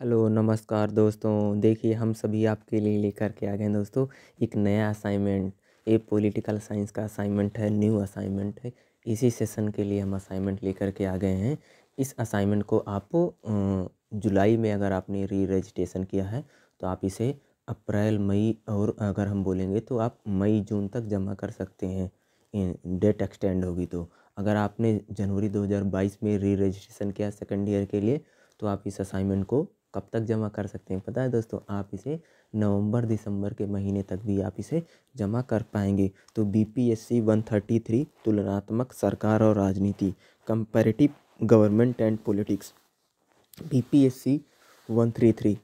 Hello, नमस्कार दोस्तों। देखिए, हम सभी आपके लिए लेकर के आ गए हैं दोस्तों, एक नया असाइनमेंट। ये पॉलिटिकल साइंस का असाइनमेंट है, न्यू असाइनमेंट है। इसी सेशन के लिए हम असाइनमेंट लेकर के आ गए हैं। इस असाइनमेंट को आप जुलाई में अगर आपने री रजिस्ट्रेशन किया है तो आप इसे अप्रैल, मई और अगर हम बोलेंगे तो आप मई, जून तक जमा कर सकते हैं। डेट एक्सटेंड होगी तो। अगर आपने जनवरी 2022 में री रजिस्ट्रेशन किया सेकेंड ईयर के लिए तो आप इस असाइनमेंट को कब तक जमा कर सकते हैं? पता है दोस्तों, आप इसे नवंबर दिसंबर के महीने तक भी आप इसे जमा कर पाएँगे। तो B P S C one thirty three तुलनात्मक सरकार और राजनीति comparative government and politics B P S C one three three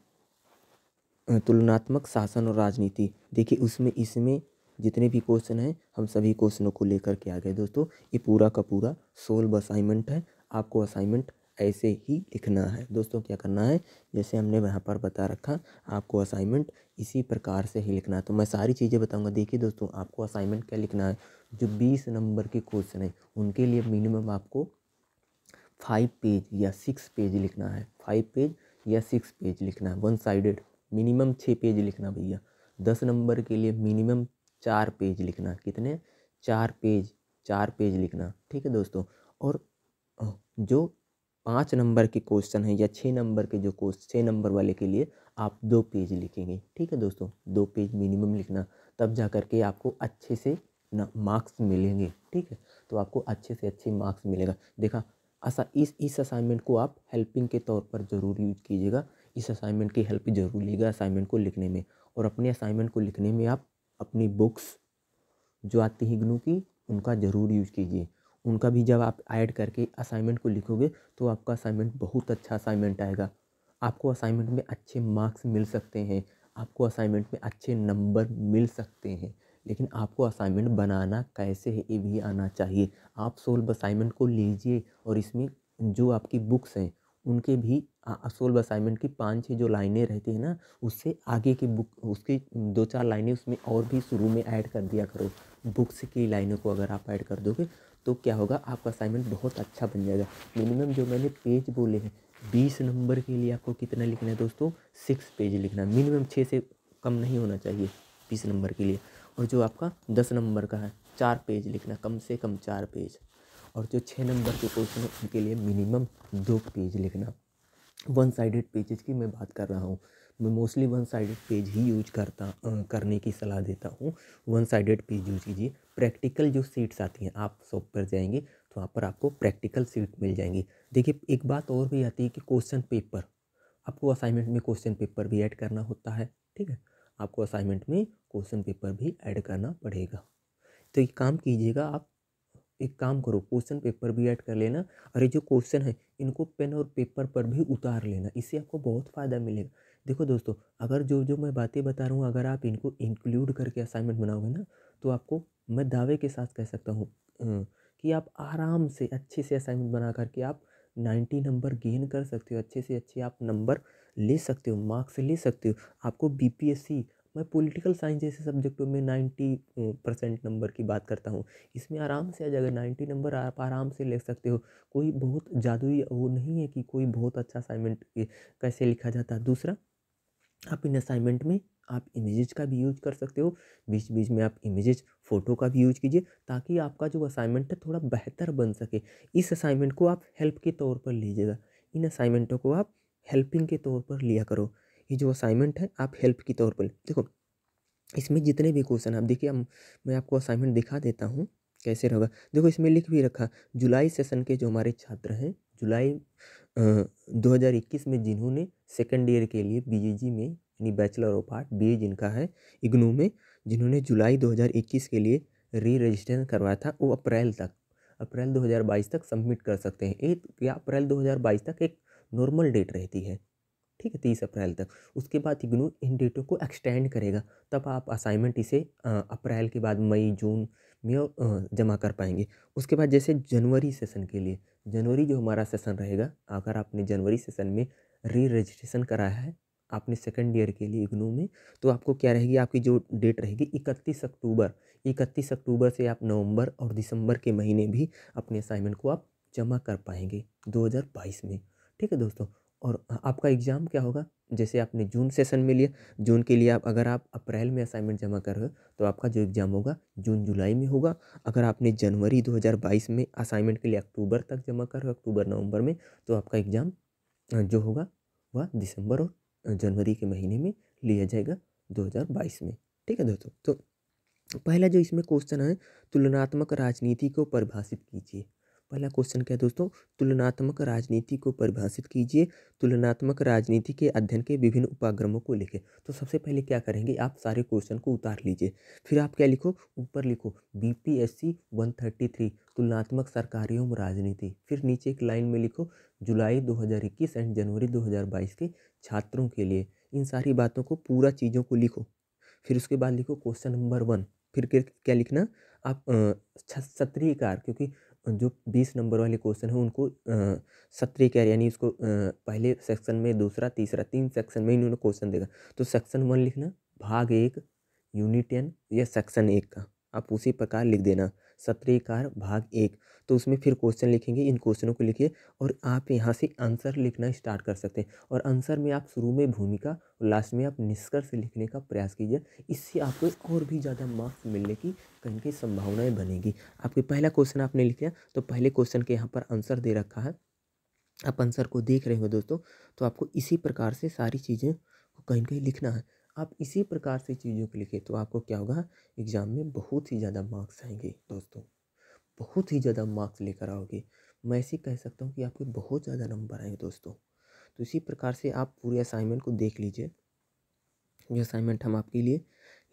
तुलनात्मक शासन और राजनीति। देखिए, उसमें, इसमें जितने भी क्वेश्चन हैं, हम सभी क्वेश्चनों को लेकर के आ गए। दोस्तों, ये पूरा का पूरा सोल्व असाइनमेंट है। आपको असाइनमेंट ऐसे ही लिखना है। दोस्तों, क्या करना है? जैसे हमने यहाँ पर बता रखा, आपको असाइनमेंट इसी प्रकार से ही लिखना है। तो मैं सारी चीज़ें बताऊँगा। देखिए दोस्तों, आपको असाइनमेंट क्या लिखना है? जो बीस नंबर के क्वेश्चन हैं, उनके लिए मिनिमम आपको फाइव पेज या सिक्स पेज लिखना है। फाइव पेज या सिक्स पेज लिखना है। वन साइडेड मिनिमम छः पेज लिखना भैया। दस नंबर के लिए मिनिमम चार पेज लिखना कितने? चार पेज चार पेज लिखना। ठीक है दोस्तों? और जो पाँच नंबर के क्वेश्चन हैं या छः नंबर के जो क्वेश्चन छः नंबर वाले के लिए आप दो पेज लिखेंगे। ठीक है दोस्तों? दो पेज मिनिमम लिखना, तब जा कर के आपको अच्छे से मार्क्स मिलेंगे। ठीक है? तो आपको अच्छे से अच्छे मार्क्स मिलेगा। देखा, ऐसा इस इस असाइनमेंट को आप हेल्पिंग के तौर पर ज़रूर यूज़ कीजिएगा। इस असाइनमेंट की हेल्प ज़रूर लीजिएगा असाइनमेंट को लिखने में। और अपने असाइनमेंट को लिखने में आप अपनी बुक्स जो आती हैं इग्नू की, उनका ज़रूर यूज़ कीजिए। उनका भी जब आप ऐड करके असाइनमेंट को लिखोगे तो आपका असाइनमेंट बहुत अच्छा असाइनमेंट आएगा। आपको असाइनमेंट में अच्छे मार्क्स मिल सकते हैं, आपको असाइनमेंट में अच्छे नंबर मिल सकते हैं, लेकिन आपको असाइनमेंट बनाना कैसे है, ये भी आना चाहिए। आप सोल्व असाइनमेंट को लीजिए और इसमें जो आपकी बुक्स हैं, उनके भी सोल्व असाइनमेंट की पाँच छः जो लाइनें रहती हैं ना, उससे आगे की बुक उसकी दो चार लाइनें उसमें और भी शुरू में ऐड कर दिया करो। बुक्स की लाइनों को अगर आप ऐड कर दोगे तो क्या होगा? आपका असाइनमेंट बहुत अच्छा बन जाएगा। मिनिमम जो मैंने पेज बोले हैं, बीस नंबर के लिए आपको कितना लिखना है दोस्तों? सिक्स पेज लिखना। है मिनिमम छः से कम नहीं होना चाहिए बीस नंबर के लिए। और जो आपका दस नंबर का है, चार पेज लिखना, कम से कम चार पेज और जो छः नंबर के क्वेश्चन है, उनके लिए मिनिमम दो पेज लिखना। वन साइडेड पेजेस की मैं बात कर रहा हूँ। मैं मोस्टली वन साइडेड पेज ही यूज़ करता करने की सलाह देता हूँ। वन साइडेड पेज यूज़ कीजिए। प्रैक्टिकल जो सीट्स आती हैं, आप शॉप पर जाएँगे तो वहाँ पर आपको प्रैक्टिकल सीट मिल जाएँगी। देखिए, एक बात और भी आती है कि क्वेश्चन पेपर, आपको असाइनमेंट में क्वेश्चन पेपर भी ऐड करना होता है, ठीक है? आपको असाइनमेंट में क्वेश्चन पेपर भी ऐड करना पड़ेगा। तो एक काम कीजिएगा, आप एक काम करो, क्वेश्चन पेपर भी ऐड कर लेना, और ये जो क्वेश्चन है, इनको पेन और पेपर पर भी उतार लेना, इससे आपको बहुत फ़ायदा मिलेगा। देखो दोस्तों, अगर जो जो मैं बातें बता रहा हूँ, अगर आप इनको इंक्लूड करके असाइनमेंट बनाओगे ना तो आपको मैं दावे के साथ कह सकता हूँ कि आप आराम से अच्छे से असाइनमेंट बना करके आप नाइन्टी नंबर गेन कर सकते हो, अच्छे से अच्छे आप नंबर ले सकते हो मार्क्स ले सकते हो। आपको बी पी एस सी मैं पॉलिटिकल साइंस जैसे सब्जेक्टों में नाइन्टी परसेंट नंबर की बात करता हूँ। इसमें आराम से आ जाएगा नाइन्टी नंबर आप आराम से ले सकते हो, कोई बहुत जादुई वो नहीं है कि कोई बहुत अच्छा असाइनमेंट कैसे लिखा जाता। दूसरा, आप इन असाइनमेंट में आप इमेजेस का भी यूज़ कर सकते हो। बीच बीच में आप इमेजेस फ़ोटो का भी यूज़ कीजिए ताकि आपका जो असाइनमेंट है थोड़ा बेहतर बन सके। इस असाइनमेंट को आप हेल्प के तौर पर लीजिएगा। इन असाइनमेंटों को आप हेल्पिंग के तौर पर लिया करो। ये जो असाइनमेंट है, आप हेल्प के तौर पर देखो, इसमें जितने भी क्वेश्चन आप देखिए मैं आपको असाइनमेंट दिखा देता हूँ, कैसे रहेगा। देखो, इसमें लिख भी रखा, जुलाई सेशन के जो हमारे छात्र हैं, जुलाई दो हज़ार इक्कीस में जिन्होंने सेकेंड ईयर के लिए बी में यानी बैचलर ऑफ़ आर्ट बी जिनका है, इग्नू में, जिन्होंने जुलाई 2021 के लिए री रजिस्ट्रेशन करवाया था, वो अप्रैल तक, अप्रैल 2022 तक सबमिट कर सकते हैं। एक, या अप्रैल 2022 तक एक नॉर्मल डेट रहती है, ठीक है, तीस अप्रैल तक। उसके बाद इग्नू इन डेटों को एक्सटेंड करेगा, तब आप असाइनमेंट इसे अप्रैल के बाद मई, जून में जमा कर पाएँगे। उसके बाद जैसे जनवरी सेशन के लिए, जनवरी जो हमारा सेशन रहेगा, अगर आपने जनवरी सेशन में री रजिस्ट्रेशन कराया है आपने सेकंड ईयर के लिए इग्नू में तो आपको क्या रहेगी, आपकी जो डेट रहेगी इकतीस अक्टूबर। इकतीस अक्टूबर से आप नवंबर और दिसंबर के महीने भी अपने असाइनमेंट को आप जमा कर पाएँगे 2022 में। ठीक है दोस्तों? और आपका एग्ज़ाम क्या होगा? जैसे आपने जून सेशन में लिया जून के लिए आप, अगर आप अप्रैल में असाइनमेंट जमा कर रहे हो तो आपका जो एग्ज़ाम होगा जून जुलाई में होगा। अगर आपने जनवरी 2022 में असाइनमेंट के लिए अक्टूबर तक जमा कर रहे हो, अक्टूबर, नवंबर में तो आपका एग्ज़ाम जो होगा, वह दिसंबर और जनवरी के महीने में लिया जाएगा 2022 में। ठीक है दोस्तों? तो पहला जो इसमें क्वेश्चन है तुलनात्मक राजनीति को परिभाषित कीजिए। पहला क्वेश्चन क्या है दोस्तों? तुलनात्मक राजनीति को परिभाषित कीजिए। तुलनात्मक राजनीति के अध्ययन के विभिन्न उपागमों को लिखें। तो सबसे पहले क्या करेंगे? आप सारे क्वेश्चन को उतार लीजिए। फिर आप क्या लिखो? ऊपर लिखो B P S C one thirty three तुलनात्मक सरकारी एवं राजनीति। फिर नीचे एक लाइन में लिखो, जुलाई दो हज़ार इक्कीस एंड जनवरी दो हज़ार बाईस के छात्रों के लिए। इन सारी बातों को पूरा चीज़ों को लिखो। फिर उसके बाद लिखो क्वेश्चन नंबर वन फिर क्या लिखना? आप सत्रीय कार क्योंकि जो बीस नंबर वाले क्वेश्चन हैं, उनको सत्र कैर यानी उसको पहले सेक्शन में, दूसरा, तीसरा, तीन सेक्शन में इन्होंने क्वेश्चन देगा तो सेक्शन वन लिखना, भाग एक, यूनिट टेन या सेक्शन एक का। आप उसी प्रकार लिख देना। सत्रह कार भाग एक। तो उसमें फिर क्वेश्चन लिखेंगे, इन क्वेश्चनों को लिखिए और आप यहाँ से आंसर लिखना स्टार्ट कर सकते हैं। और आंसर में आप शुरू में भूमिका और लास्ट में आप निष्कर्ष लिखने का प्रयास कीजिए। इससे आपको और भी ज़्यादा मार्क्स मिलने की कहीं कहीं संभावनाएँ बनेगी। आपके पहला क्वेश्चन आपने लिखा तो पहले क्वेश्चन के यहाँ पर आंसर दे रखा है। आप आंसर को देख रहे हो दोस्तों तो आपको इसी प्रकार से सारी चीज़ें कहीं कहीं लिखना है। आप इसी प्रकार से चीज़ों को लिखें तो आपको क्या होगा? एग्ज़ाम में बहुत ही ज़्यादा मार्क्स आएँगे दोस्तों। बहुत ही ज़्यादा मार्क्स लेकर आओगे। मैं ऐसे कह सकता हूँ कि आपके बहुत ज़्यादा नंबर आएँगे दोस्तों। तो इसी प्रकार से आप पूरे असाइनमेंट को देख लीजिए। जो असाइनमेंट हम आपके लिए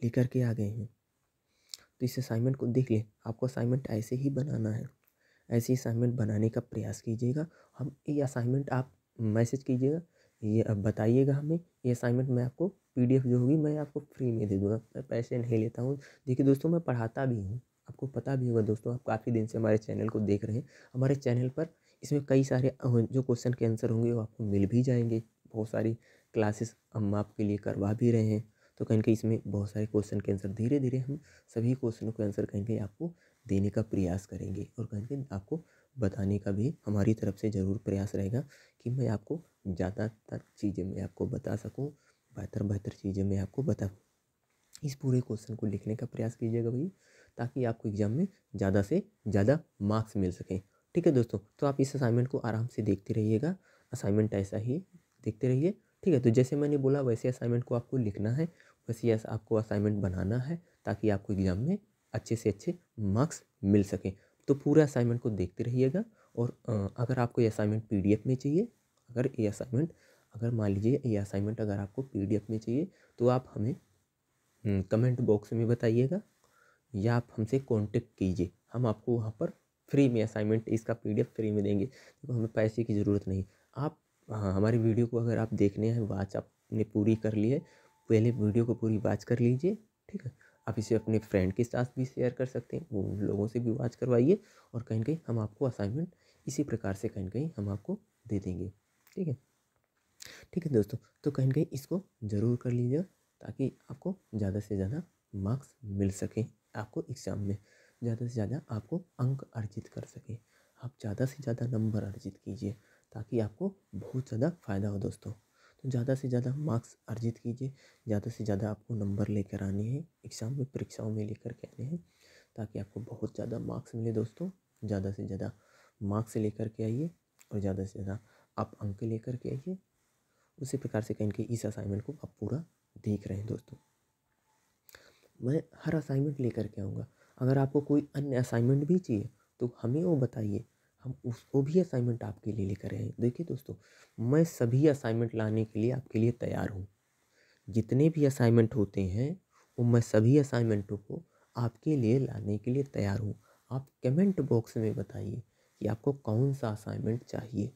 लेकर के आ गए हैं। तो इस असाइनमेंट को देख लें। आपको असाइनमेंट ऐसे ही बनाना है। ऐसे असाइनमेंट बनाने का प्रयास कीजिएगा। हम ये असाइनमेंट आप मैसेज कीजिएगा। ये अब बताइएगा हमें। ये असाइनमेंट मैं आपको पीडीएफ जो होगी, मैं आपको फ्री में दे दूँगा। मैं पैसे नहीं लेता हूँ। देखिए दोस्तों, मैं पढ़ाता भी हूँ। आपको पता भी होगा दोस्तों, आप काफ़ी दिन से हमारे चैनल को देख रहे हैं। हमारे चैनल पर इसमें कई सारे जो क्वेश्चन के आंसर होंगे वो आपको मिल भी जाएँगे। बहुत सारी क्लासेस हम आपके लिए करवा भी रहे हैं। तो कहीं कहीं इसमें बहुत सारे क्वेश्चन के आंसर धीरे धीरे हम सभी क्वेश्चनों के आंसर कहीं कहीं आपको देने का प्रयास करेंगे। और कहीं कहीं आपको बताने का भी हमारी तरफ़ से ज़रूर प्रयास रहेगा कि मैं आपको ज़्यादातर चीज़ें मैं आपको बता सकूँ। बेहतर बेहतर चीज़ें मैं आपको बता इस पूरे क्वेश्चन को लिखने का प्रयास कीजिएगा भाई, ताकि आपको एग्ज़ाम में ज़्यादा से ज़्यादा मार्क्स मिल सकें। ठीक है दोस्तों तो आप इस असाइनमेंट को आराम से देखते रहिएगा। असाइनमेंट ऐसा ही देखते रहिए। ठीक है तो जैसे मैंने बोला, वैसे असाइनमेंट को आपको लिखना है, वैसे आपको असाइनमेंट बनाना है, ताकि आपको एग्ज़ाम में अच्छे से अच्छे मार्क्स मिल सकें। तो पूरे असाइनमेंट को देखते रहिएगा और अगर आपको ये असाइनमेंट पीडीएफ में चाहिए, अगर ये असाइनमेंट अगर मान लीजिए ये असाइनमेंट अगर आपको पीडीएफ में चाहिए तो आप हमें कमेंट बॉक्स में बताइएगा, या आप हमसे कांटेक्ट कीजिए। हम आपको वहाँ पर फ्री में असाइनमेंट इसका पीडीएफ फ्री में देंगे। तो हमें पैसे की ज़रूरत नहीं। आप हाँ हमारी वीडियो को अगर आप देखने हैं वाच आपने पूरी कर ली है, पहले वीडियो को पूरी वाच कर लीजिए, ठीक है? आप इसे अपने फ्रेंड के साथ भी शेयर कर सकते हैं, वो लोगों से भी वाच करवाइए, और कहीं कहीं हम आपको असाइनमेंट इसी प्रकार से कहीं कहीं हम आपको दे देंगे, ठीक है? ठीक है दोस्तों? तो कहीं कहीं इसको ज़रूर कर लीजिए ताकि आपको ज़्यादा से ज़्यादा मार्क्स मिल सकें आपको एग्ज़ाम में। ज़्यादा से ज़्यादा आपको अंक अर्जित कर सके। आप ज़्यादा से ज़्यादा नंबर अर्जित कीजिए ताकि आपको बहुत ज़्यादा फ़ायदा हो दोस्तों। तो ज़्यादा से ज़्यादा मार्क्स अर्जित कीजिए। ज़्यादा से ज़्यादा आपको नंबर लेकर आने हैं एग्ज़ाम में, परीक्षाओं में लेकर के आने हैं ताकि आपको बहुत ज़्यादा मार्क्स मिले दोस्तों। ज़्यादा से ज़्यादा मार्क्स लेकर के आइए और ज़्यादा से ज़्यादा आप अंक लेकर के आइए उसी प्रकार से कहीं के इस असाइनमेंट को आप पूरा देख रहे हैं दोस्तों। मैं हर असाइनमेंट लेकर के आऊँगा। अगर आपको कोई अन्य असाइनमेंट भी चाहिए तो हमें वो बताइए। हम उसको भी असाइनमेंट आपके लिए लेकर आए देखिए दोस्तों, मैं सभी असाइनमेंट लाने के लिए आपके लिए तैयार हूँ। जितने भी असाइनमेंट होते हैं वो मैं सभी असाइनमेंटों को आपके लिए लाने के लिए तैयार हूँ। आप कमेंट बॉक्स में बताइए कि आपको कौन सा असाइनमेंट चाहिए।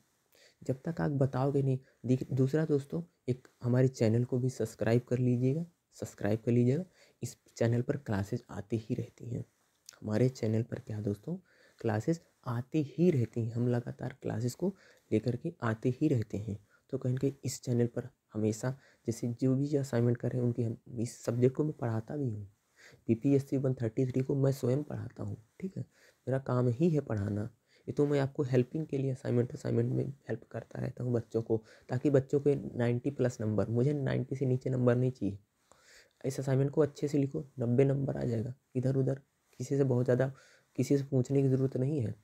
जब तक आप बताओगे नहीं दूसरा दोस्तों, एक हमारे चैनल को भी सब्सक्राइब कर लीजिएगा, सब्सक्राइब कर लीजिएगा। इस चैनल पर क्लासेस आती ही रहती हैं। हमारे चैनल पर क्या दोस्तों? क्लासेस आती ही रहती हैं। हम लगातार क्लासेस को लेकर के आते ही रहते हैं। तो कहीं कहीं इस चैनल पर हमेशा, जैसे जो भी असाइनमेंट करें उनकी हम, इस सब्जेक्ट को मैं पढ़ाता भी हूँ। P P S C one thirty three को मैं स्वयं पढ़ाता हूँ, ठीक है? मेरा काम ही है पढ़ाना। ये तो मैं आपको हेल्पिंग के लिए असाइनमेंट असाइनमेंट में हेल्प करता रहता हूँ बच्चों को, ताकि बच्चों के नाइन्टी प्लस नंबर मुझे नाइन्टी से नीचे नंबर नहीं चाहिए। इस असाइनमेंट को अच्छे से लिखो, नब्बे नंबर आ जाएगा। इधर उधर किसी से बहुत ज़्यादा, किसी से पूछने की ज़रूरत नहीं है।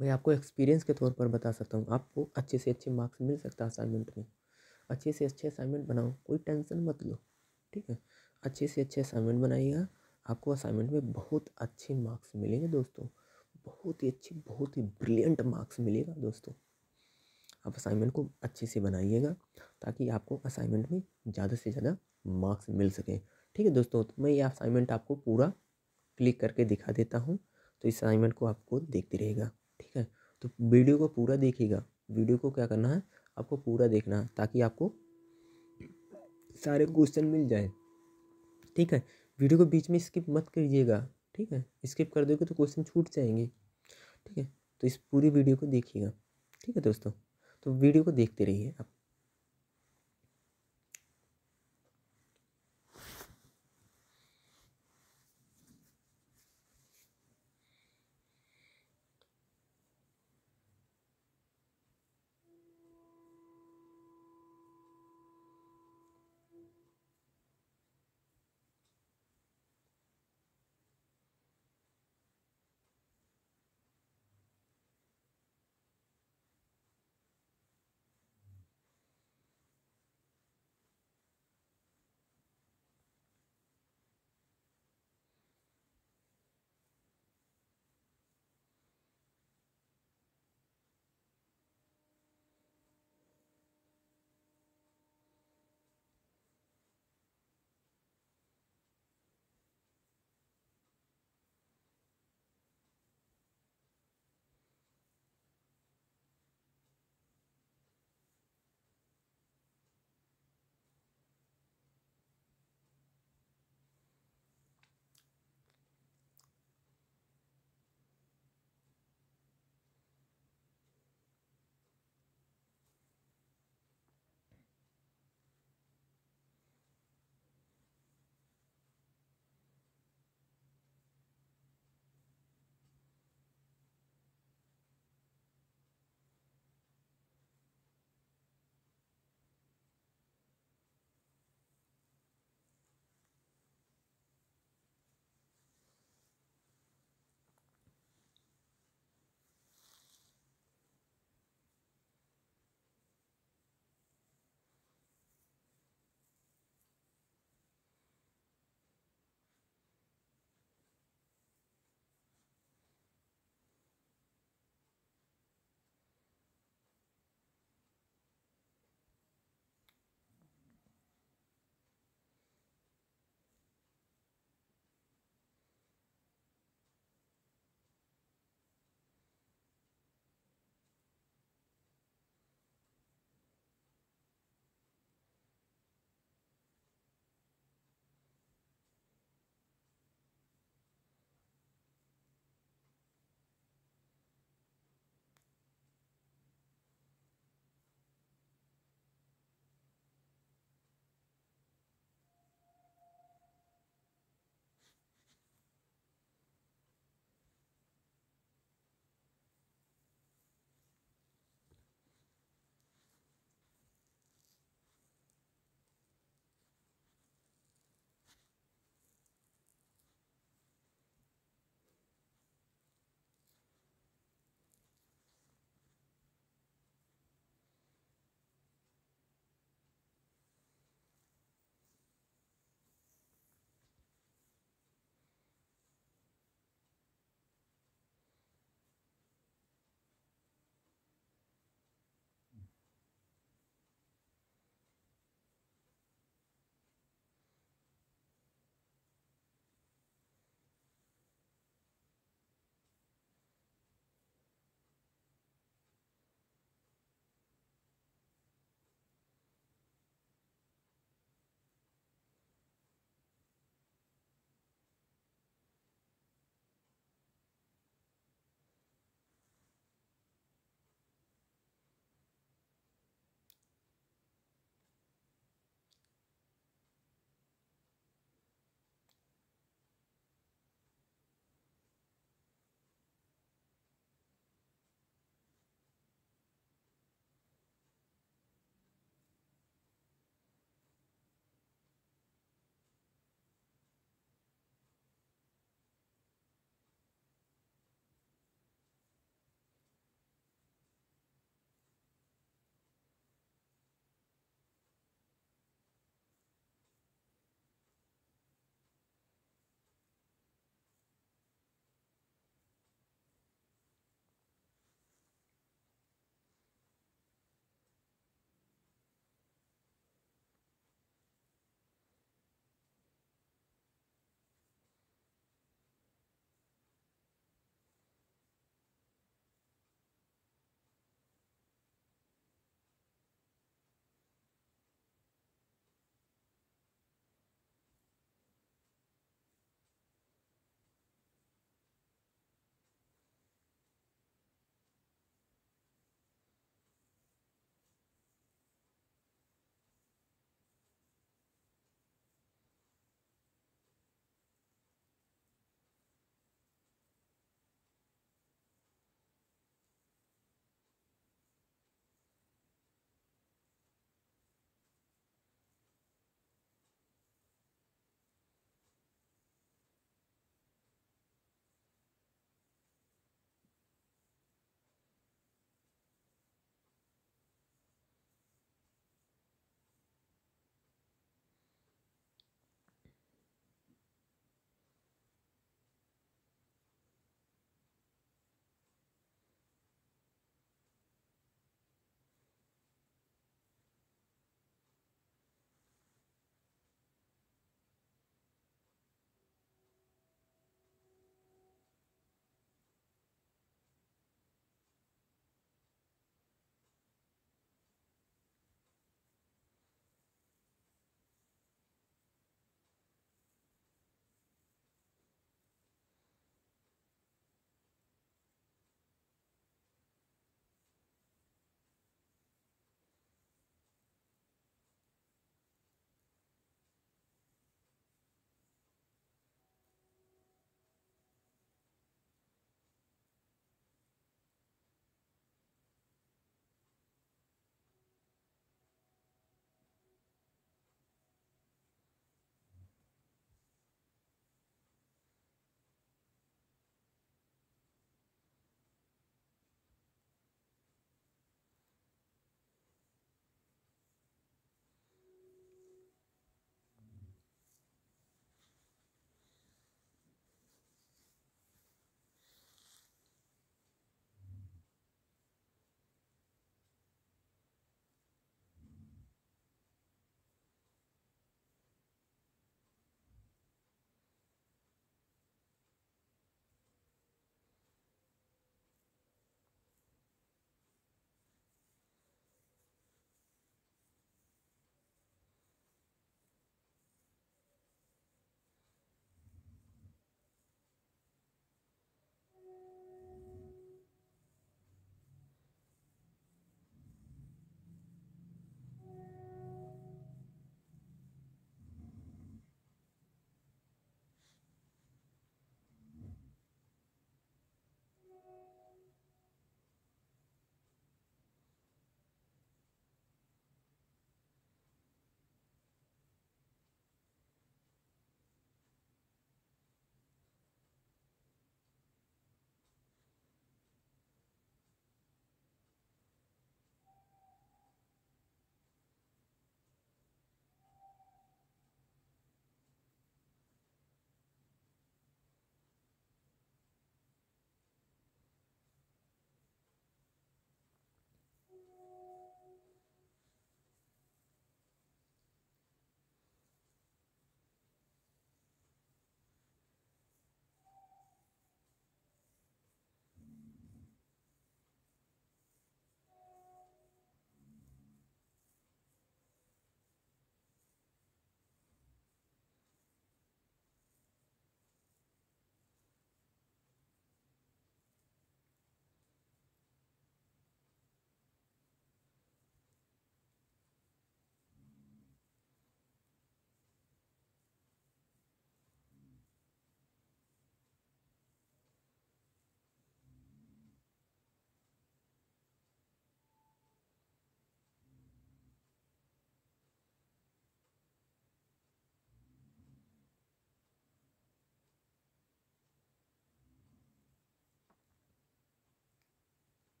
मैं आपको एक्सपीरियंस के तौर पर बता सकता हूँ। आपको अच्छे से अच्छे मार्क्स मिल सकता है असाइनमेंट में। अच्छे से अच्छे असाइनमेंट बनाओ, कोई टेंशन मत लो, ठीक है? अच्छे से अच्छे असाइनमेंट बनाइएगा, आपको असाइनमेंट में बहुत अच्छे मार्क्स मिलेंगे दोस्तों। बहुत ही अच्छे, बहुत ही ब्रिलियंट मार्क्स मिलेगा दोस्तों। आप असाइनमेंट को अच्छे से बनाइएगा ताकि आपको असाइनमेंट में ज़्यादा से ज़्यादा मार्क्स मिल सके। ठीक है दोस्तों तो मैं ये असाइनमेंट आपको पूरा क्लिक करके दिखा देता हूँ तो इस असाइनमेंट को आपको देखते रहेगा ठीक है तो वीडियो को पूरा देखिएगा। वीडियो को क्या करना है? आपको पूरा देखना है ताकि आपको सारे क्वेश्चन मिल जाए। ठीक है वीडियो को बीच में स्किप मत करिएगा। ठीक है? स्किप कर दोगे तो क्वेश्चन छूट जाएँगे। ठीक है? तो इस पूरी वीडियो को देखिएगा। ठीक है दोस्तों? तो वीडियो को देखते रहिए आप।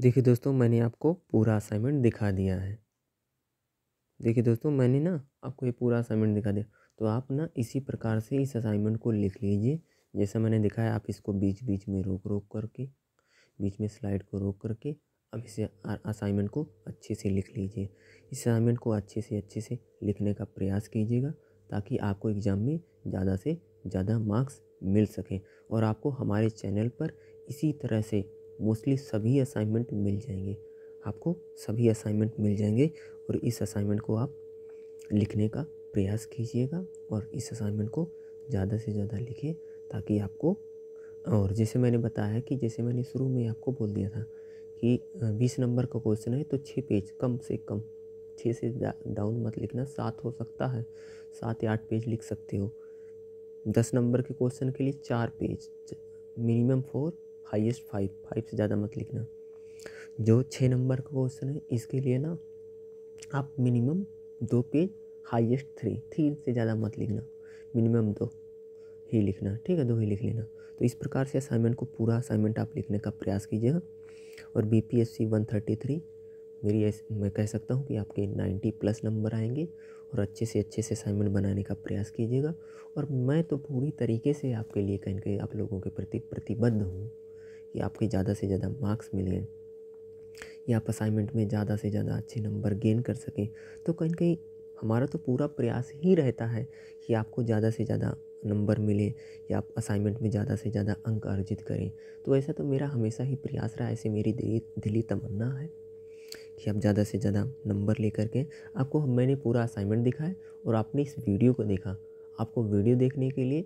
देखिए दोस्तों, मैंने आपको पूरा असाइनमेंट दिखा दिया है। देखिए दोस्तों, मैंने ना आपको ये पूरा असाइनमेंट दिखा दिया। तो आप ना इसी प्रकार से इस असाइनमेंट को लिख लीजिए। जैसा मैंने दिखाया, आप इसको बीच बीच में रोक रोक करके, बीच में स्लाइड को रोक करके अब इसे असाइनमेंट को अच्छे से लिख लीजिए। इस असाइनमेंट को अच्छे से अच्छे से लिखने का प्रयास कीजिएगा ताकि आपको एग्ज़ाम में ज़्यादा से ज़्यादा मार्क्स मिल सकें और आपको हमारे चैनल पर इसी तरह से मोस्टली सभी असाइनमेंट मिल जाएँगे। आपको सभी असाइनमेंट मिल जाएँगे और इस असाइनमेंट को आप लिखने का प्रयास कीजिएगा और इस असाइनमेंट को ज़्यादा से ज़्यादा लिखिए ताकि आपको और जैसे मैंने बताया कि जैसे मैंने शुरू में आपको बोल दिया था कि बीस नंबर का क्वेश्चन है तो छः पेज कम से कम, छः से डाउन मत लिखना, सात हो सकता है, सात या आठ पेज लिख सकते हो। दस नंबर के क्वेश्चन के लिए चार page, minimum four highest five five से ज़्यादा मत लिखना। जो छः नंबर का क्वेश्चन है, इसके लिए ना आप मिनिमम दो पेज हाईएस्ट थ्री थ्री से ज़्यादा मत लिखना। मिनिमम दो ही लिखना, ठीक है? दो ही लिख लेना। तो इस प्रकार से असाइनमेंट को पूरा असाइनमेंट आप लिखने का प्रयास कीजिएगा और B P S C one thirty three मेरी ऐसे, मैं कह सकता हूँ कि आपके नाइन्टी प्लस नंबर आएँगे और अच्छे से अच्छे से असाइनमेंट बनाने का प्रयास कीजिएगा। और मैं तो पूरी तरीके से आपके लिए कहीं कहीं आप लोगों के प्रति प्रतिबद्ध हूँ। कि आपके ज़्यादा से ज़्यादा मार्क्स मिलें या आप असाइनमेंट में ज़्यादा से ज़्यादा अच्छे नंबर गेन कर सकें तो कहीं कहीं हमारा तो पूरा प्रयास ही रहता है कि आपको ज़्यादा से ज़्यादा नंबर मिले या आप असाइनमेंट में ज़्यादा से ज़्यादा अंक अर्जित करें। तो ऐसा तो मेरा हमेशा ही प्रयास रहा ऐसे मेरी दिली दिली तमन्ना है कि आप ज़्यादा से ज़्यादा नंबर लेकर के आपको मैंने पूरा असाइनमेंट दिखाया और आपने इस वीडियो को देखा। आपको वीडियो देखने के लिए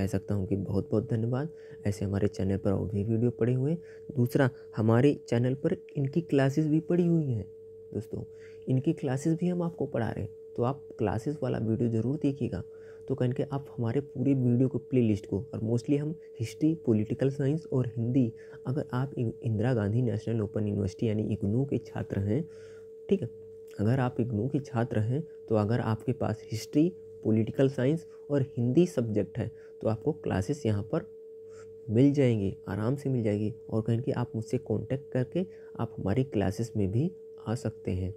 कह सकता हूँ कि बहुत बहुत धन्यवाद। ऐसे हमारे चैनल पर और भी वीडियो पड़े हुए हैं। दूसरा, हमारे चैनल पर इनकी क्लासेस भी पड़ी हुई हैं। दोस्तों, इनकी क्लासेस भी हम आपको पढ़ा रहे हैं। तो आप क्लासेस वाला वीडियो ज़रूर देखिएगा। तो कहीं के आप हमारे पूरे वीडियो को प्ले लिस्ट को, और मोस्टली हम हिस्ट्री, पॉलिटिकल साइंस और हिंदी, अगर आप Indira Gandhi national open university यानी इग्नू के छात्र हैं, ठीक है? अगर आप इग्नू के छात्र हैं तो अगर आपके पास हिस्ट्री पॉलिटिकल साइंस और हिंदी सब्जेक्ट है तो आपको क्लासेस यहाँ पर मिल जाएँगी, आराम से मिल जाएगी और कहीं कि आप मुझसे कांटेक्ट करके आप हमारी क्लासेस में भी आ सकते हैं।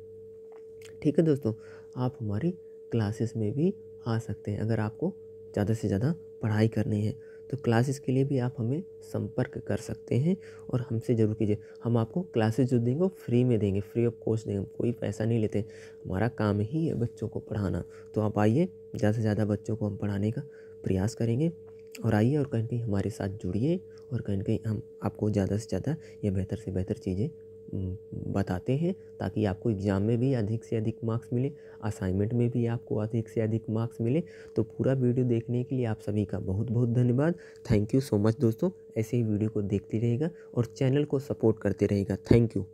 ठीक है दोस्तों, आप हमारी क्लासेस में भी आ सकते हैं अगर आपको ज़्यादा से ज़्यादा पढ़ाई करनी है। तो क्लासेस के लिए भी आप हमें संपर्क कर सकते हैं और हमसे ज़रूर कीजिए। हम आपको क्लासेस जो देंगे वो फ्री में देंगे फ्री ऑफ़ कॉस्ट देंगे। कोई पैसा नहीं लेते। हमारा काम ही है बच्चों को पढ़ाना। तो आप आइए, ज़्यादा से ज़्यादा बच्चों को हम पढ़ाने का प्रयास करेंगे और आइए और कहीं कहीं हमारे साथ जुड़िए और कहीं कहीं हम आपको ज़्यादा से ज़्यादा या बेहतर से बेहतर चीज़ें बताते हैं ताकि आपको एग्ज़ाम में भी अधिक से अधिक मार्क्स मिले असाइनमेंट में भी आपको अधिक से अधिक मार्क्स मिले। तो पूरा वीडियो देखने के लिए आप सभी का बहुत बहुत धन्यवाद। थैंक यू सो मच दोस्तों। ऐसे ही वीडियो को देखते रहेगा और चैनल को सपोर्ट करते रहेगा थैंक यू